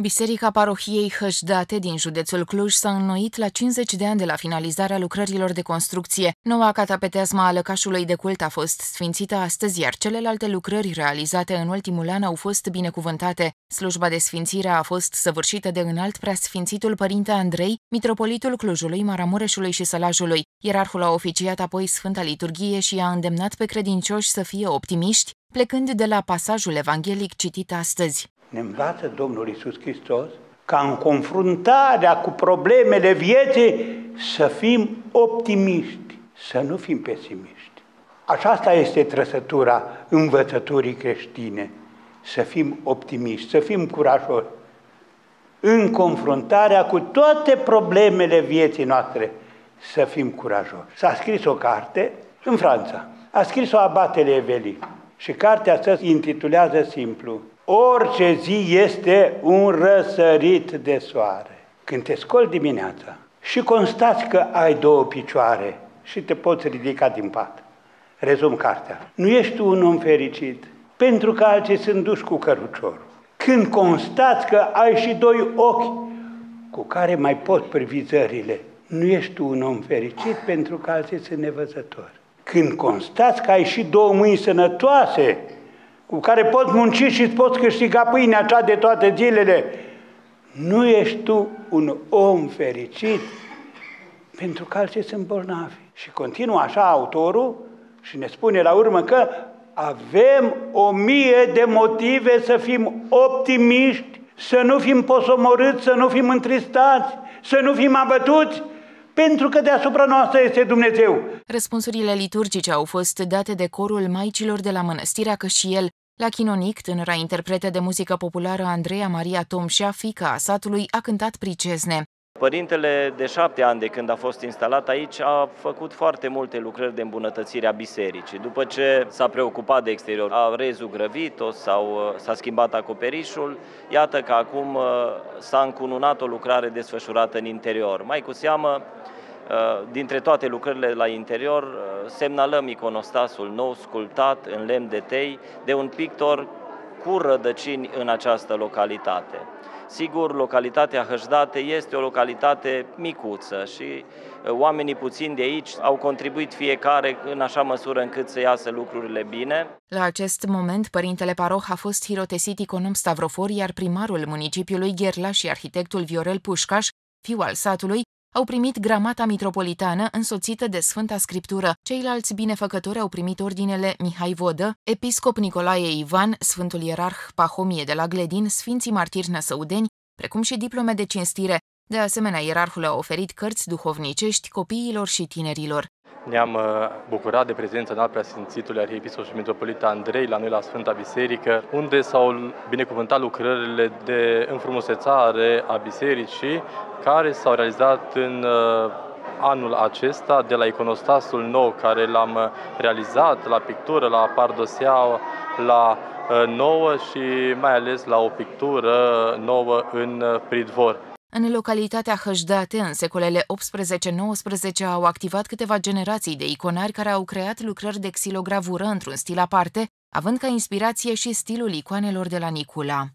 Biserica parohiei Hășdate din județul Cluj s-a înnoit la 50 de ani de la finalizarea lucrărilor de construcție. Noua catapeteasma a lăcașului de cult a fost sfințită astăzi, iar celelalte lucrări realizate în ultimul an au fost binecuvântate. Slujba de sfințire a fost săvârșită de înalt preasfințitul părinte Andrei, mitropolitul Clujului, Maramureșului și Sălajului. Ierarhul a oficiat apoi Sfânta Liturghie și a îndemnat pe credincioși să fie optimiști, plecând de la pasajul evanghelic citit astăzi ne învață Domnul Isus Hristos ca în confruntarea cu problemele vieții să fim optimiști, să nu fim pesimiști. Aceasta este trăsătura învățăturii creștine, să fim optimiști, să fim curajoși. În confruntarea cu toate problemele vieții noastre, să fim curajoși. S-a scris o carte în Franța, a scris-o abatele Evelin și cartea asta se intitulează simplu Orice zi este un răsărit de soare. Când te scoli dimineața și constați că ai două picioare și te poți ridica din pat, rezum cartea, nu ești tu un om fericit, pentru că alții sunt duși cu căruciorul. Când constați că ai și doi ochi cu care mai pot privi zările, nu ești tu un om fericit pentru că alții sunt nevăzători. Când constați că ai și două mâini sănătoase, cu care poți munci și îți poți câștiga pâinea cea de toate zilele, nu ești tu un om fericit pentru că alții sunt bolnavi. Și continuă așa autorul și ne spune la urmă că avem o mie de motive să fim optimiști, să nu fim posomorâți, să nu fim întristați, să nu fim abătuți, pentru că deasupra noastră este Dumnezeu. Răspunsurile liturgice au fost date de corul maicilor de la mănăstirea Cășiel, la Chinonic, tânăra interpretă de muzică populară Andreea Maria Tomșa, fica a satului, a cântat pricezne. Părintele de șapte ani de când a fost instalat aici a făcut foarte multe lucrări de îmbunătățire a bisericii. După ce s-a preocupat de exterior, a rezugrăvit-o sau uh, s-a schimbat acoperișul, iată că acum uh, s-a încununat o lucrare desfășurată în interior. Mai cu seamă, Uh, dintre toate lucrările la interior, uh, semnalăm iconostasul nou sculptat în lemn de tei de un pictor cu rădăcini în această localitate. Sigur, localitatea Hășdate este o localitate micuță și uh, oamenii puțini de aici au contribuit fiecare în așa măsură încât să iasă lucrurile bine. La acest moment, părintele paroh a fost hirotesit iconom Stavrofor, iar primarul municipiului Gherlaș și arhitectul Viorel Pușcaș, fiul al satului, au primit gramata mitropolitană însoțită de Sfânta Scriptură. Ceilalți binefăcători au primit ordinele Mihai Vodă, Episcop Nicolae Ivan, Sfântul Ierarh Pahomie de la Gledin, Sfinții Martiri Năsăudeni, precum și diplome de cinstire. De asemenea, ierarhul a oferit cărți duhovnicești copiilor și tinerilor. Ne-am uh, bucurat de prezența în al preasfințitului Arhiepiscop și Mitropolit Andrei la noi la Sfânta Biserică, unde s-au binecuvântat lucrările de înfrumusețare a bisericii, care s-au realizat în uh, anul acesta de la iconostasul nou care l-am uh, realizat, la pictură, la pardosea, la nouă și mai ales la o pictură nouă în pridvor. În localitatea Hășdate, în secolele 18-19, au activat câteva generații de iconari care au creat lucrări de xilogravură într-un stil aparte, având ca inspirație și stilul icoanelor de la Nicula.